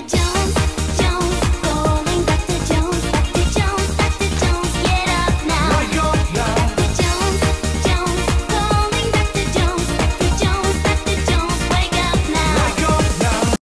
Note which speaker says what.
Speaker 1: the joy.